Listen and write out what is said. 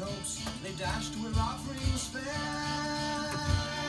toast they dashed where offerings fell.